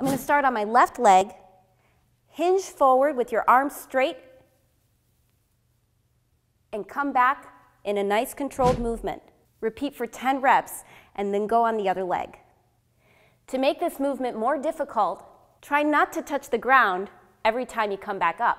I'm going to start on my left leg, hinge forward with your arms straight, and come back in a nice controlled movement. Repeat for 10 reps, and then go on the other leg. To make this movement more difficult, try not to touch the ground every time you come back up.